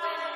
Bye.